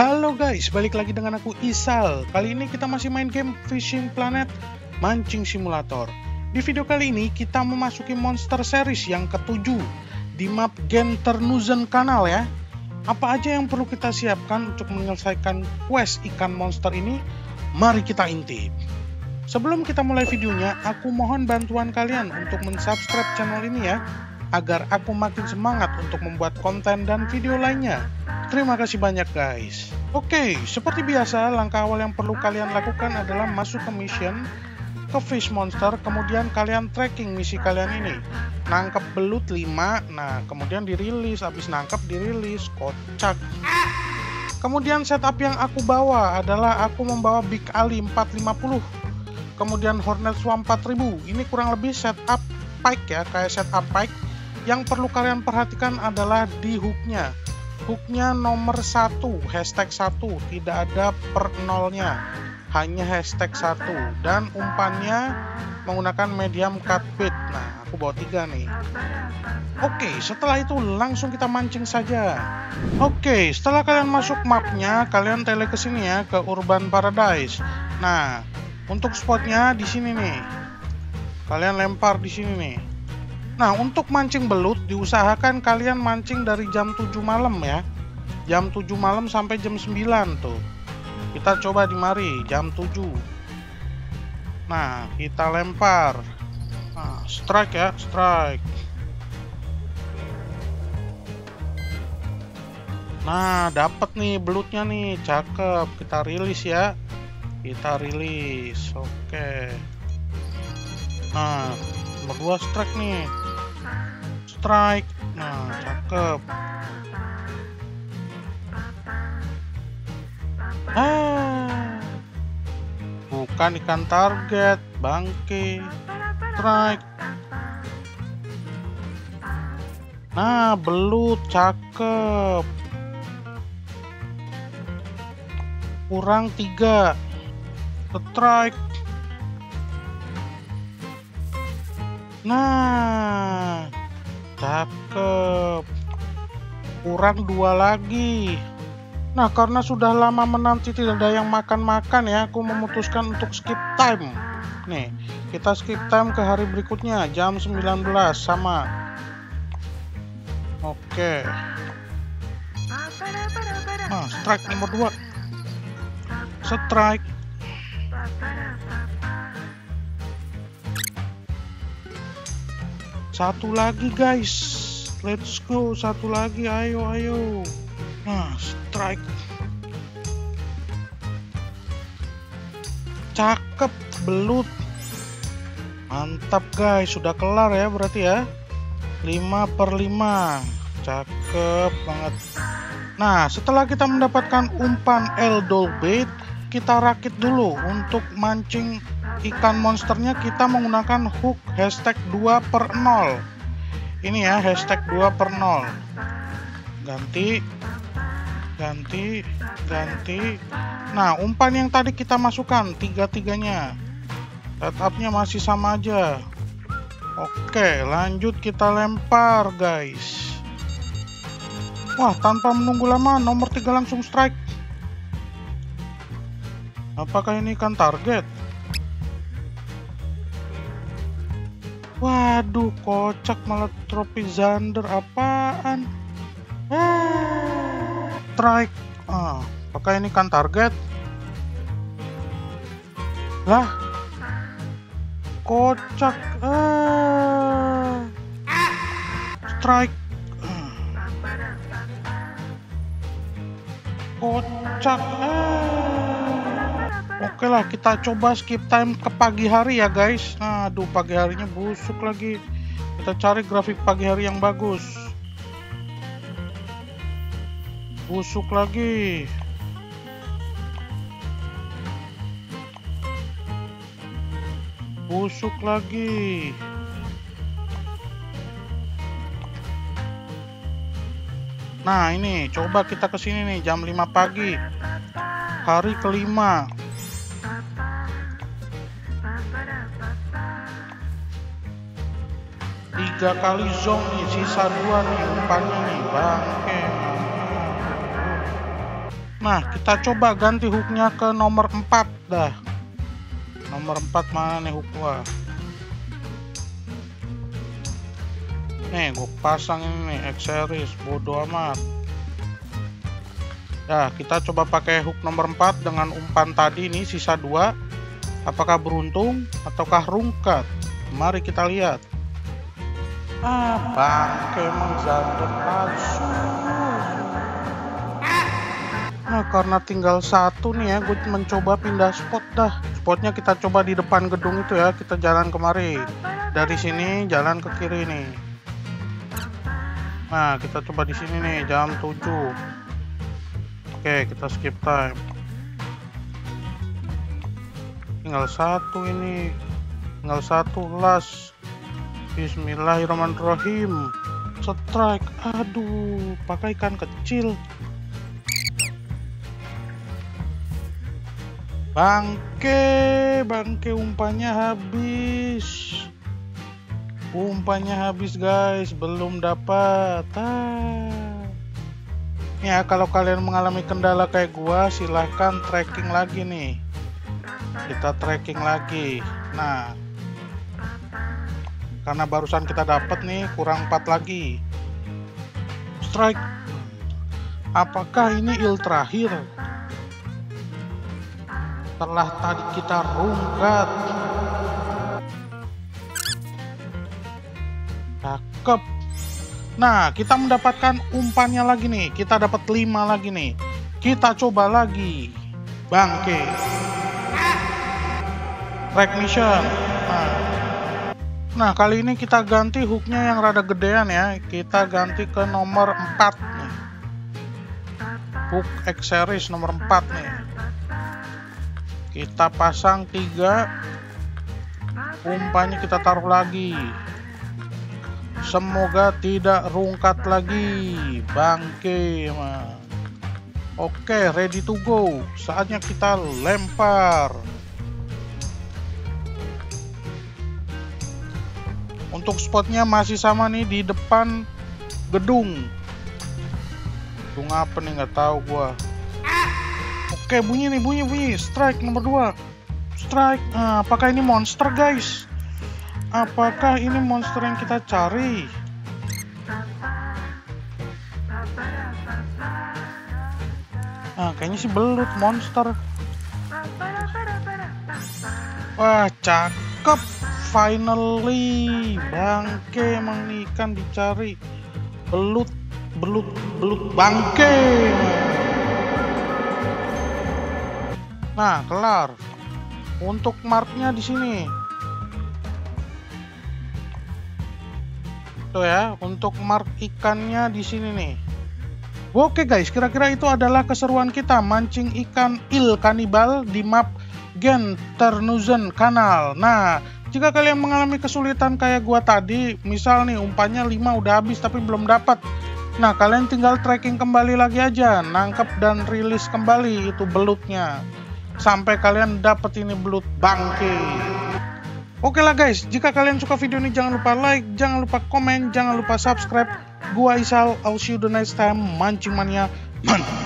Halo guys, balik lagi dengan aku Isal. Kali ini kita masih main game Fishing Planet Mancing Simulator. Di video kali ini kita memasuki monster series yang ketujuh di map Genternuzen Kanal ya. Apa aja yang perlu kita siapkan untuk menyelesaikan quest ikan monster ini? Mari kita intip. Sebelum kita mulai videonya, aku mohon bantuan kalian untuk mensubscribe channel ini ya, agar aku makin semangat untuk membuat konten dan video lainnya. Terima kasih banyak guys. Oke, seperti biasa, langkah awal yang perlu kalian lakukan adalah masuk ke mission, ke fish monster, kemudian kalian tracking misi kalian ini. Nangkep belut 5, nah kemudian dirilis, habis nangkep dirilis, kocak. Kemudian setup yang aku bawa adalah aku membawa Big Ali 450, kemudian Hornet Swarm 4000. Ini kurang lebih setup pike ya, kayak setup pike. Yang perlu kalian perhatikan adalah di hooknya hooknya nomor satu hashtag satu tidak ada per nolnya hanya hashtag satu dan umpannya menggunakan medium cut bait nah aku bawa tiga nih Oke, setelah itu langsung kita mancing saja. Oke, setelah kalian masuk mapnya, kalian tele ke sini ya, ke Urban Paradise. Nah, untuk spotnya di sini nih. Kalian lempar di sini nih. Nah, untuk mancing belut diusahakan kalian mancing dari jam 7 malam ya. Jam 7 malam sampai jam 9 tuh. Kita coba di mari jam 7. Nah, kita lempar. Nah, strike ya, strike. Nah, dapat nih belutnya nih, cakep. Kita rilis ya. Kita rilis. Oke. Nah, 2 strike nih strike. Nah cakep. Ah. Bukan ikan target bangke. Strike. Nah belut cakep. Kurang tiga. Strike. Nah Cakep. Kurang dua lagi. Nah, karena sudah lama menanti tidak ada yang makan-makan ya, aku memutuskan untuk skip time. Nih, kita skip time ke hari berikutnya, jam 19 sama. Oke. Nah, strike nomor 2. Strike. Satu lagi guys. Let's go. Satu lagi. Ayo, ayo. Nah, strike. Cakep. Belut. Mantap guys. Sudah kelar ya berarti ya. 5 per 5. Cakep banget. Nah, setelah kita mendapatkan umpan Eldol bait, kita rakit dulu untuk mancing ikan monsternya kita menggunakan hook hashtag 2 per 0 ini ya hashtag 2 per 0 ganti ganti ganti. Nah umpan yang tadi kita masukkan tiga-tiganya. Setupnya masih sama aja. Oke lanjut kita lempar guys. Wah tanpa menunggu lama nomor 3 langsung strike. Apakah ini kan target Waduh, kocak malah trofi Zander apaan? Strike. Ah, apakah ini kan target? Lah, kocak. Ah, strike. Kocak. Ah. Oke lah kita coba skip time ke pagi hari ya guys. Aduh pagi harinya busuk lagi. Kita cari grafik pagi hari yang bagus. Busuk lagi. Busuk lagi. Nah ini coba kita ke sini nih jam 5 pagi. Hari kelima tiga kali zong nih sisa dua nih umpannya nih bangke Nah, kita coba ganti hooknya ke nomor 4 dah. Nomor 4 mana nih hook gua? Nih, gue pasang ini nih, X series, bodo amat. Ya, kita coba pakai hook nomor 4 dengan umpan tadi ini sisa 2. Apakah beruntung ataukah rungkat? Mari kita lihat. Ah, bangke emang Zander palsu. Nah karena tinggal satu nih ya, gue mencoba pindah spot dah. Spotnya kita coba di depan gedung itu ya, kita jalan kemari. Dari sini jalan ke kiri nih. Nah kita coba di sini nih, jam 7. Oke kita skip time. Tinggal satu ini, tinggal satu las. Bismillahirrahmanirrahim. Strike, aduh, pakai ikan kecil. Bangke, bangke umpannya habis. Umpannya habis guys, belum dapat. Ah. Ya kalau kalian mengalami kendala kayak gua, silahkan tracking lagi nih. Kita tracking lagi. Nah, karena barusan kita dapat nih kurang 4 lagi. Strike. Apakah ini il terakhir? setelah tadi kita rungkat. Cakep. Nah kita mendapatkan umpannya lagi nih. Kita dapat 5 lagi nih. Kita coba lagi. Bangke. Mission nah, nah kali ini kita ganti hooknya yang rada gedean ya. Kita ganti ke nomor 4 nih. Hook X series nomor 4 nih. Kita pasang tiga. Umpannya kita taruh lagi. Semoga tidak rungkat lagi. Bangke man. oke ready to go. Saatnya kita lempar untuk spotnya masih sama nih di depan gedung gedung apa nih nggak tahu gua Oke, bunyi nih, bunyi, bunyi. Strike nomor 2. Strike. Nah, apakah ini monster, guys? Apakah ini monster yang kita cari? Nah, kayaknya sih belut monster. Wah, cakep. Finally. Bangke emang nih ikan dicari. Belut, belut, belut bangke. Nah, kelar. Untuk marknya di sini. Tuh ya, untuk mark ikannya di sini nih. Oke guys, kira-kira itu adalah keseruan kita mancing ikan il kanibal di map Gen Ternuzen kanal. Nah, jika kalian mengalami kesulitan kayak gua tadi, misal nih umpannya 5 udah habis tapi belum dapat. Nah, kalian tinggal tracking kembali lagi aja, nangkep dan rilis kembali itu belutnya sampai kalian dapat ini belut bangke. Oke lah guys, jika kalian suka video ini jangan lupa like, jangan lupa komen, jangan lupa subscribe. Gua Isal, I'll see you the next time. Mancing mania, mantap.